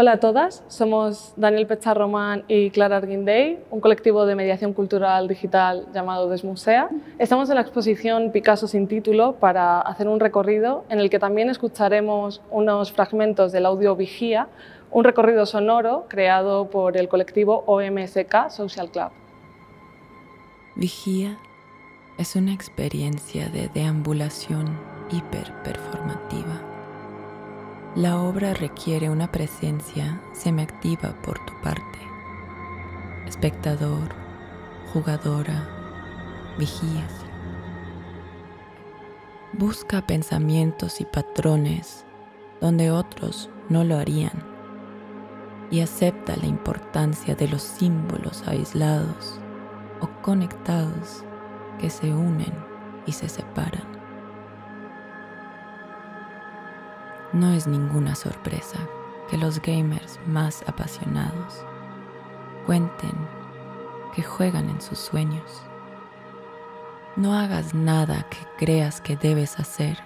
Hola a todas, somos Daniel Pecharromán y Clara Arguindey, un colectivo de mediación cultural digital llamado Desmusea. Estamos en la exposición Picasso sin título para hacer un recorrido en el que también escucharemos unos fragmentos del audio Vigía, un recorrido sonoro creado por el colectivo OMSK Social Club. Vigía es una experiencia de deambulación hiperperformativa la obra requiere una presencia semiactiva por tu parte. Espectador, jugadora, vigías. Busca pensamientos y patrones donde otros no lo harían y acepta la importancia de los símbolos aislados o conectados que se unen y se separan. No es ninguna sorpresa que los gamers más apasionados cuenten que juegan en sus sueños. No hagas nada que creas que debes hacer.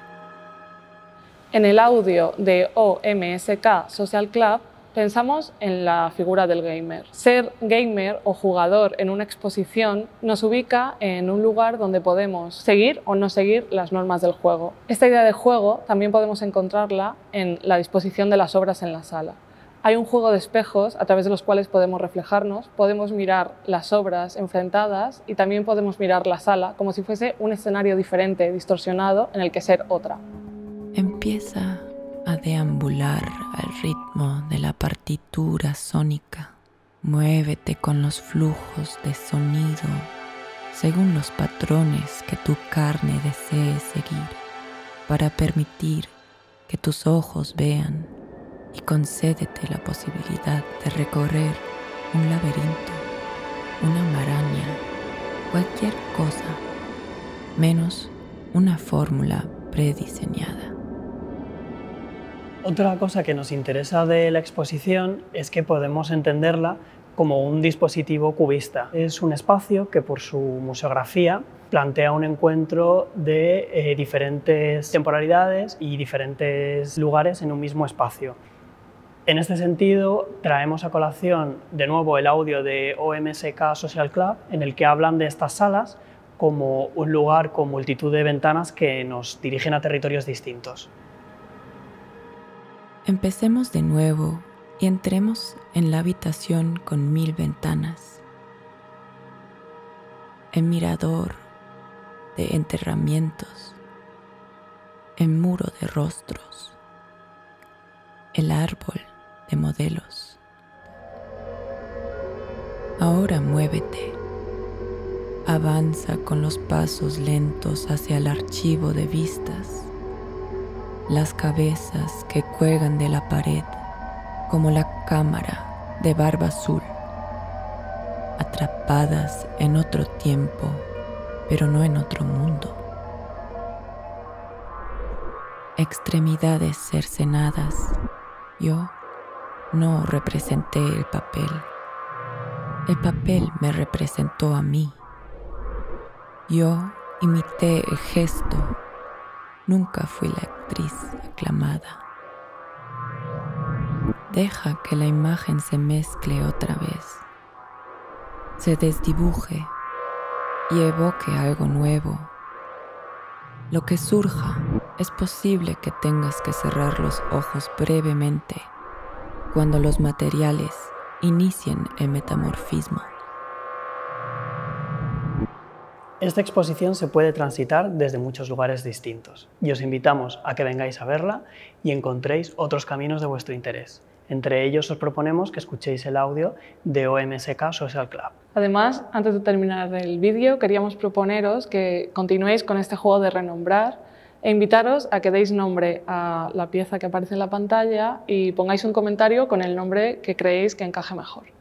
En el audio de OMSK Social Club pensamos en la figura del gamer. Ser gamer o jugador en una exposición nos ubica en un lugar donde podemos seguir o no seguir las normas del juego. Esta idea de juego también podemos encontrarla en la disposición de las obras en la sala. Hay un juego de espejos a través de los cuales podemos reflejarnos, podemos mirar las obras enfrentadas y también podemos mirar la sala como si fuese un escenario diferente, distorsionado, en el que ser otra. Empieza a deambular al ritmo de la partitura sónica. Muévete con los flujos de sonido según los patrones que tu carne desee seguir para permitir que tus ojos vean y concédete la posibilidad de recorrer un laberinto, una maraña, cualquier cosa, menos Otra cosa que nos interesa de la exposición es que podemos entenderla como un dispositivo cubista. Es un espacio que por su museografía plantea un encuentro de eh, diferentes temporalidades y diferentes lugares en un mismo espacio. En este sentido, traemos a colación de nuevo el audio de OMSK Social Club, en el que hablan de estas salas como un lugar con multitud de ventanas que nos dirigen a territorios distintos. Empecemos de nuevo y entremos en la habitación con mil ventanas. El mirador de enterramientos, el muro de rostros, el árbol de modelos. Ahora muévete, avanza con los pasos lentos hacia el archivo de vistas las cabezas que cuelgan de la pared como la cámara de barba azul, atrapadas en otro tiempo, pero no en otro mundo. Extremidades cercenadas, yo no representé el papel. El papel me representó a mí. Yo imité el gesto Nunca fui la actriz aclamada. Deja que la imagen se mezcle otra vez, se desdibuje y evoque algo nuevo. Lo que surja, es posible que tengas que cerrar los ojos brevemente cuando los materiales inicien el metamorfismo. Esta exposición se puede transitar desde muchos lugares distintos y os invitamos a que vengáis a verla y encontréis otros caminos de vuestro interés. Entre ellos os proponemos que escuchéis el audio de OMSK Social Club. Además, antes de terminar el vídeo, queríamos proponeros que continuéis con este juego de renombrar e invitaros a que deis nombre a la pieza que aparece en la pantalla y pongáis un comentario con el nombre que creéis que encaje mejor.